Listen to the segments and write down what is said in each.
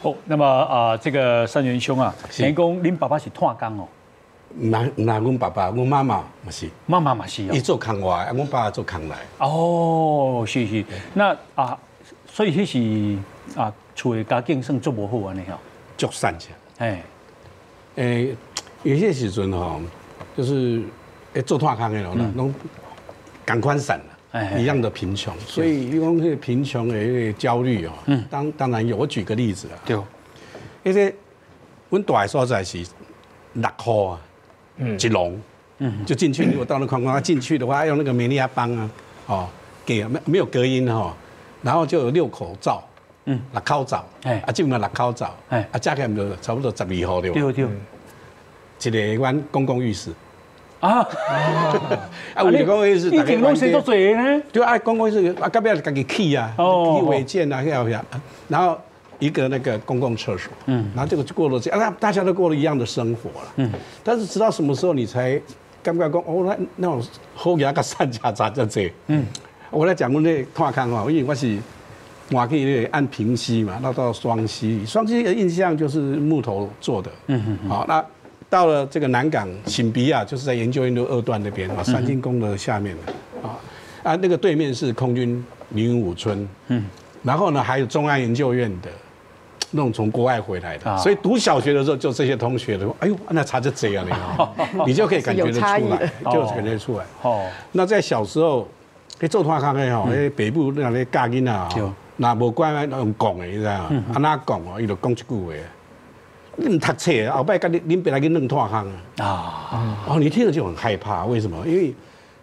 哦，那么啊，这个三元兄啊，听讲恁爸爸是炭工哦，那那阮爸爸、阮妈妈嘛是，妈妈嘛是哦伊。做空外，啊，阮爸爸做空内。哦，是是，那啊，所以迄是啊，厝诶家境算足无好安尼吼。足散起来。哎，诶，有些时阵吼，就是诶做炭工的咯，拢赶快散哎了，一样的贫穷，所以你讲迄个贫穷的那个焦虑哦，嗯当当然有。我举个例子啊，对，迄个阮大的所在是六号啊，一笼，嗯。就进去。如果到那框框，他进去的话，要用那个美利亚邦啊，哦，给没没有隔音哈，然后就有六口罩，嗯，六口罩，哎。啊，基本上六口罩，哎。啊，加起来就差不多十二号对吧？对对。一个阮公共浴室，啊，啊，公共浴室，以前拢是做做的呢。对啊，公共浴室啊，隔壁自己起啊，哦。起违建啊，然后一个那个公共厕所，嗯，然后这个就过了这样，啊，大家都过了一样的生活了，嗯，但是直到什么时候你才感觉讲哦，那那种好牙个三家杂这这，嗯，我来讲我那看看哈，因为我是。我可以按平溪嘛，那到双溪，双溪的印象就是木头做的，嗯嗯，好，那到了这个南港新比亚，就是在研究院路二段那边啊，三清宫的下面的啊啊，那个对面是空军凌云五村，嗯，然后呢还有中央研究院的那种从国外回来的，啊。所以读小学的时候就这些同学都，哎呦，那差就这样了，你就可以感觉得出来，就感觉得出来。哦，那在小时候，迄做炭工的吼，迄北部那咧教囡仔对。吼，那无乖那用讲的，你知道吗？安那讲哦，伊就讲一句话，你唔读册，后摆跟你你别来去弄炭工啊。啊，哦，你听了就很害怕，为什么？因为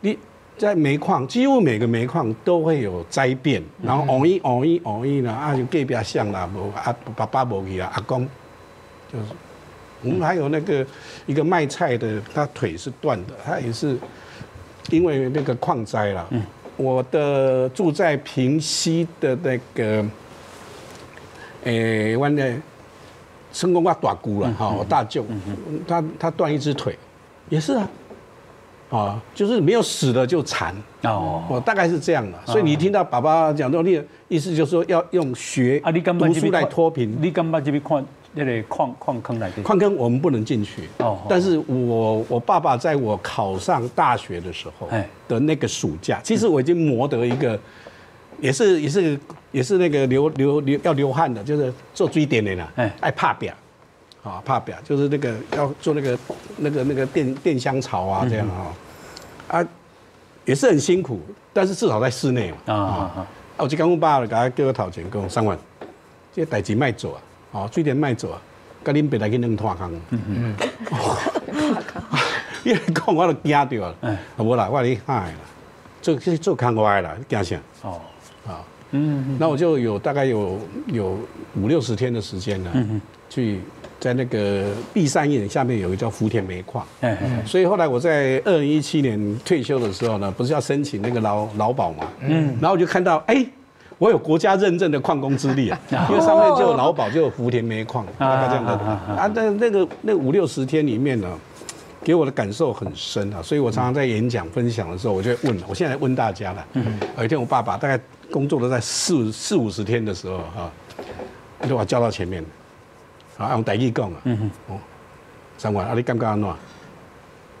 你在煤矿，几乎每个煤矿都会有灾变，然后偶一偶一偶一呢，啊，就隔壁巷啦，无啊爸爸无去啦，阿公就是。我们还有那个一个卖菜的，他腿是断的，他也是因为那个矿灾啦。我的住在平西的那个，诶、我的成功我大姑了哈，我大舅，他他断一只腿，也是啊，啊，就是没有死的就残。哦，我大概是这样的，所以你听到爸爸讲到，你的意思就是说要用学啊，你读书来脱贫。你敢捌这边看那个矿矿坑来的？矿坑我们不能进去，哦但是我我爸爸在我考上大学的时候哎的那个暑假，其实我已经磨得一个，也是也是也是那个流流流要流汗的，就是做追点的啦，哎爱怕表，啊怕表就是那个要做那个那个那个电电箱槽啊这样啊，啊也是很辛苦，但是至少在室内嘛，啊啊啊！啊，我就跟我爸给他叫我头前讲三万，这个代志卖做啊，哦，水电卖做啊，甲恁别来去弄炭工。嗯嗯。嗯。你讲我都惊到了，哎啊无啦，我你嗨啦，做去做工外啦，惊啥？哦，啊，嗯那我就有大概有有五六十天的时间呢，去在那个碧山岩下面有一个叫福田煤矿。所以后来我在二零一七年退休的时候呢，不是要申请那个劳劳保嘛，嗯，然后我就看到，哎、我有国家认证的矿工资历啊，因为上面就有劳保，就有福田煤矿，大概这样的。啊啊啊啊。但那个那五六十天里面呢，给我的感受很深啊，所以我常常在演讲分享的时候，我就会问，我现在问大家了，有一天我爸爸大概工作了在四四五十天的时候啊，就把我叫到前面，啊，用台语讲啊，哦，三万，啊，你感觉安怎？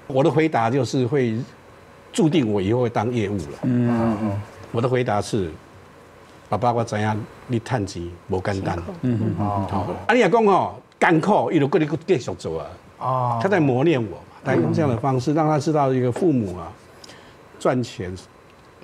我的回答就是会注定我以后会当业务了。嗯嗯我的回答是，爸爸，我知影你趁钱无简单。嗯嗯好，啊，你也讲哦，艰苦，伊就跟你继续做啊。哦。他在磨练我嘛，他用这样的方式让他知道一个父母啊，赚钱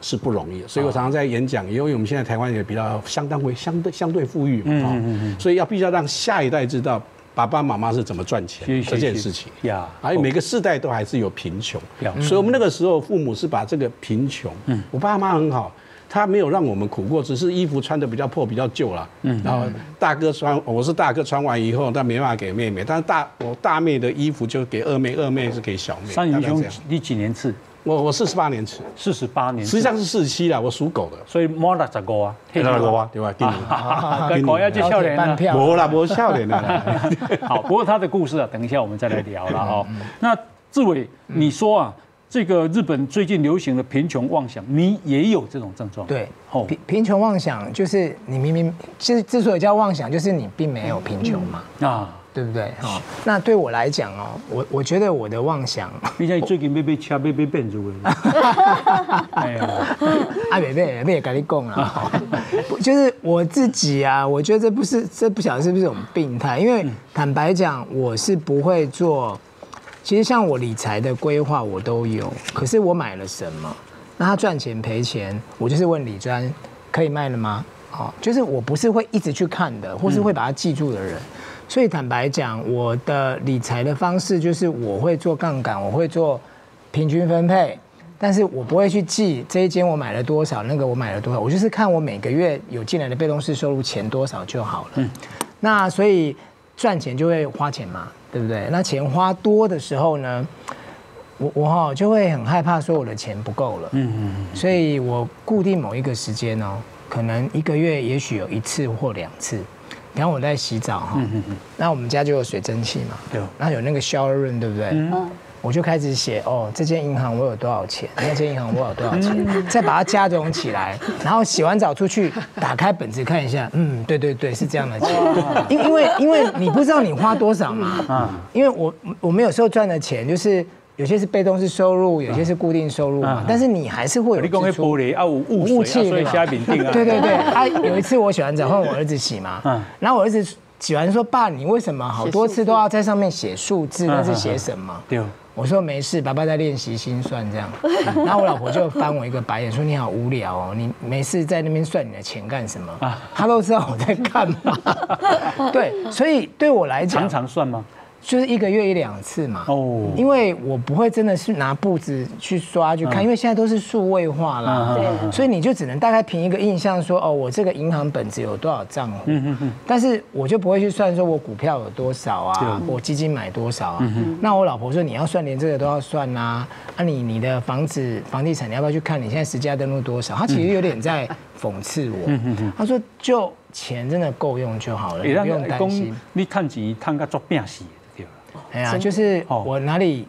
是不容易的。所以我常常在演讲，因为我们现在台湾也比较相当为相对相对富裕嘛，哦所以要必须要让下一代知道爸爸妈妈是怎么赚钱这件事情。呀，还有每个世代都还是有贫穷，所以我们那个时候父母是把这个贫穷，我爸妈很好，他没有让我们苦过，只是衣服穿的比较破、比较旧了，然后大哥穿，我是大哥穿完以后，但没办法给妹妹，但是大我大妹的衣服就给二妹，二妹是给小妹，三元兄你几年次？我我四十八年次，四十八年，实际上是四十七了，我属狗的。所以摸六十五啊，六十五啊，对吧？今年跟狗要去笑脸了。没啦，没笑脸了。好，不过他的故事啊，等一下我们再来聊了哦。那志伟，你说啊，这个日本最近流行的贫穷妄想，你也有这种症状？对，贫贫穷妄想就是你明明其实之所以叫妄想，就是你并没有贫穷嘛。啊。对不对？好，那对我来讲哦，我我觉得我的妄想，毕竟最近被被掐被被变住了。哎呀，阿北北北也跟你讲了，就是我自己啊，我觉得这不是这不晓得是不是种病态，因为坦白讲，我是不会做。其实像我理财的规划我都有，可是我买了什么，那他赚钱赔钱，我就是问李专可以卖了吗？哦，就是我不是会一直去看的，或是会把它记住的人。所以坦白讲，我的理财的方式就是我会做杠杆，我会做平均分配，但是我不会去记这一间我买了多少，那个我买了多少，我就是看我每个月有进来的被动式收入钱多少就好了。嗯，那所以赚钱就会花钱嘛，对不对？那钱花多的时候呢，我我哈就会很害怕说我的钱不够了。嗯嗯嗯。所以我固定某一个时间哦，可能一个月也许有一次或两次。然后我在洗澡哈，那我们家就有水蒸气嘛，对，然后有那个 shower room 对不对？嗯，我就开始写哦，这间银行我有多少钱，那间银行我有多少钱，再把它加总起来，然后洗完澡出去打开本子看一下，嗯，对对对，是这样的钱，因因为因为你不知道你花多少嘛，啊，因为我我们有时候赚的钱就是。有些是被动式收入，有些是固定收入嘛。但是你还是会有你讲那玻璃啊，雾气所以下饼定啊。对对对，他 有一次我洗完澡换我儿子洗嘛，然后我儿子洗完说：“爸，你为什么好多次都要在上面写数字？那是写什么？”对，我说没事，爸爸在练习心算这样。然后我老婆就翻我一个白眼，说：“你好无聊哦，你没事在那边算你的钱干什么？”他都知道我在干嘛。对，所以对我来讲，常常算吗？就是一个月一两次嘛，哦，因为我不会真的是拿布子去刷去看，因为现在都是数位化啦，对，所以你就只能大概凭一个印象说，哦，我这个银行本子有多少账户，嗯嗯嗯，但是我就不会去算说我股票有多少啊，我基金买多少啊，那我老婆说你要算连这个都要算呐，那你你的房子房地产你要不要去看你现在实价登录多少？她其实有点在讽刺我，她说就钱真的够用就好了，不用担心，你探钱探个作病死。哎呀，就是我哪里，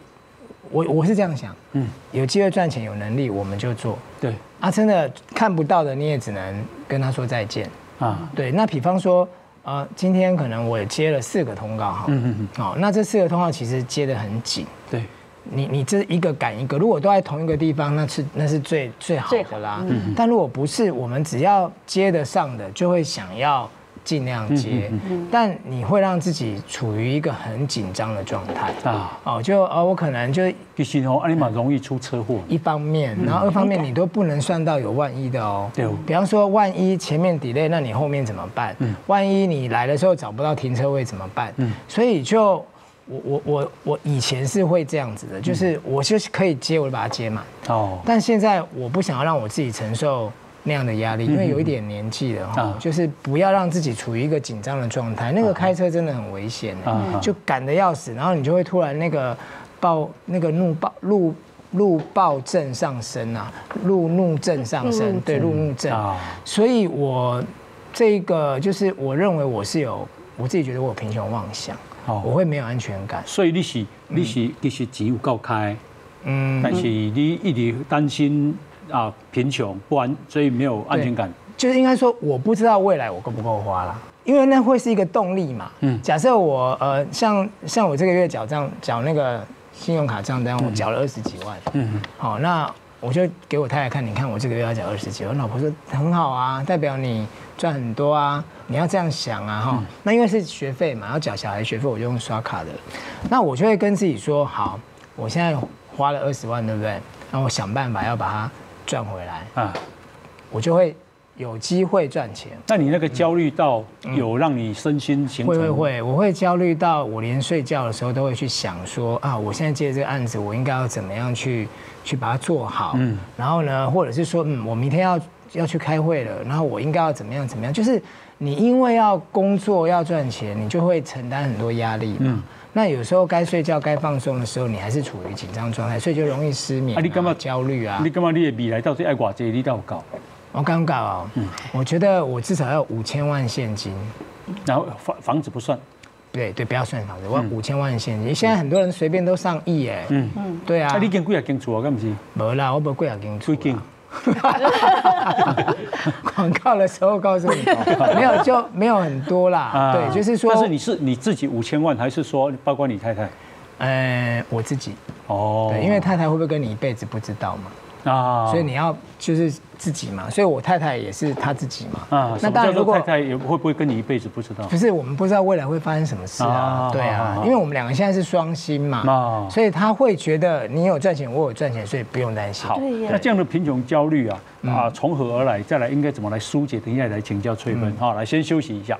我我是这样想，嗯，有机会赚钱，有能力我们就做。对啊，真的看不到的你也只能跟他说再见啊。对，那比方说，呃，今天可能我接了四个通告哈，嗯嗯嗯，好，那这四个通告其实接的很紧。对，你你这一个赶一个，如果都在同一个地方，那是那是最最好的啦。嗯，但如果不是，我们只要接得上的，就会想要。尽量接，但你会让自己处于一个很紧张的状态啊！哦，就哦，我可能就必须哦，阿尼玛容易出车祸。一方面，然后二方面你都不能算到有万一的哦。对，比方说万一前面 delay，那你后面怎么办？嗯，万一你来的时候找不到停车位怎么办？嗯，所以就我我我我以前是会这样子的，就是我就是可以接，我就把它接满。哦，但现在我不想要让我自己承受。那样的压力，因为有一点年纪了哈，就是不要让自己处于一个紧张的状态。那个开车真的很危险就赶得要死，然后你就会突然那个暴那个怒暴怒怒暴症上升啊，怒怒症上升，对，怒怒症。所以我这个就是我认为我是有我自己觉得我有贫穷妄想，我会没有安全感。所以你是你是其实只有够开，嗯，但是你一直担心。啊，贫穷不安，所以没有安全感。就是应该说，我不知道未来我够不够花啦，因为那会是一个动力嘛。嗯，假设我呃，像像我这个月缴账缴那个信用卡账单，我缴了二十几万。嗯好，那我就给我太太看，你看我这个月要缴二十几万。老婆说很好啊，代表你赚很多啊，你要这样想啊哈。那因为是学费嘛，要缴小孩学费，我就用刷卡的。那我就会跟自己说，好，我现在花了二十万，对不对？那我想办法要把它。赚回来啊，我就会有机会赚钱。那你那个焦虑到有让你身心形成？会会会，我会焦虑到我连睡觉的时候都会去想说啊，我现在接这个案子，我应该要怎么样去去把它做好？嗯，然后呢，或者是说，嗯，我明天要要去开会了，然后我应该要怎么样怎么样？就是你因为要工作要赚钱，你就会承担很多压力嘛。那有时候该睡觉该放松的时候，你还是处于紧张状态，所以就容易失眠、啊。啊你干嘛焦虑啊？你干嘛你的未来到底爱偌济？你到搞？我尴尬哦。我觉得我至少要五千万现金。然后房房子不算，对对，不要算房子，我要五千万现金。现在很多人随便都上亿哎。嗯嗯。对啊啊，。你间几啊跟厝啊？敢不是？没啦，我不贵啊，给你最近 广告的时候告诉你，没有就没有很多啦。对，就是说，但是你是你自己五千万，还是说包括你太太？呃，我自己，哦，对，因为太太会不会跟你一辈子不知道嘛，啊，所以你要就是自己嘛，所以我太太也是她自己嘛。啊，那当然，如果太太也会不会跟你一辈子不知道？不是，我们不知道未来会发生什么事啊啊，对啊啊，因为我们两个现在是双薪嘛啊，所以他会觉得你有赚钱，我有赚钱，所以不用担心。好，那这样的贫穷焦虑啊嗯啊从何而来？再来应该怎么来疏解？等一下来请教翠芬好，来先休息一下。